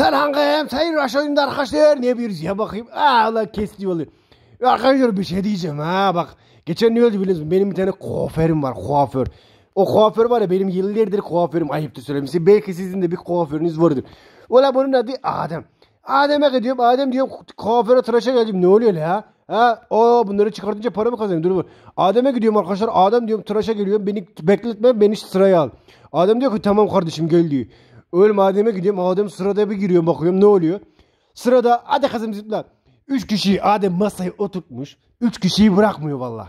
Selam sayın Raşoy'un arkadaşlar. Ne yapıyoruz ya bakayım. Aa Allah kesti yolu. Arkadaşlar bir şey diyeceğim ha bak. Geçen ne oldu biliyor musun? Benim bir tane kuaförüm var kuaför. O kuaför var ya benim yıllardır kuaförüm ayıptır söylemesi. Belki sizin de bir kuaförünüz vardır. Ola bunun adı Adem. Adem'e gidiyorum. Adem diyorum kuaföre tıraşa geldim. Ne oluyor la? Ha? O bunları çıkartınca para mı kazanıyorum? Dur dur. Adem'e gidiyorum arkadaşlar. Adem diyorum tıraşa geliyorum. Beni bekletme beni sıraya al. Adem diyor ki tamam kardeşim gel diyor. Öyle Adem'e gidiyorum. Adem sırada bir giriyorum bakıyorum ne oluyor. Sırada hadi kızım zıpla. Üç kişi Adem masayı oturtmuş. Üç kişiyi bırakmıyor valla.